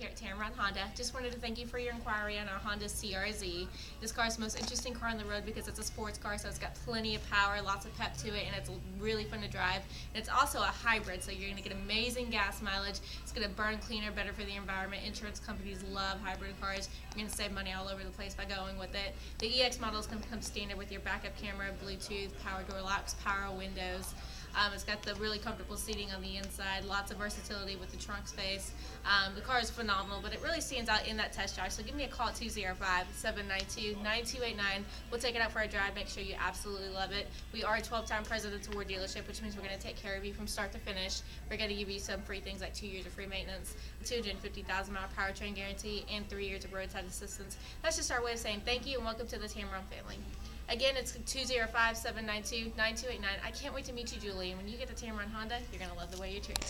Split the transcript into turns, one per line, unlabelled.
Here at Tameron Honda, just wanted to thank you for your inquiry on our Honda CRZ. This car is the most interesting car on the road because it's a sports car, so it's got plenty of power, lots of pep to it, and it's really fun to drive. And it's also a hybrid, so you're going to get amazing gas mileage. It's going to burn cleaner, better for the environment. Insurance companies love hybrid cars. You're going to save money all over the place by going with it. The EX model is going to come standard with your backup camera, Bluetooth, power door locks, power windows. Um, it's got the really comfortable seating on the inside, lots of versatility with the trunk space. Um, the car is phenomenal, but it really stands out in that test drive. So give me a call at 205-792-9289. We'll take it out for a drive, make sure you absolutely love it. We are a 12-time President's Award dealership, which means we're going to take care of you from start to finish. We're going to give you some free things like two years of free maintenance, 250,000 mile powertrain guarantee, and three years of roadside assistance. That's just our way of saying thank you and welcome to the Tameron family. Again, it's 205-792-9289. I can't wait to meet you, Julie. And when you get to Tameron Honda, you're going to love the way you're treated.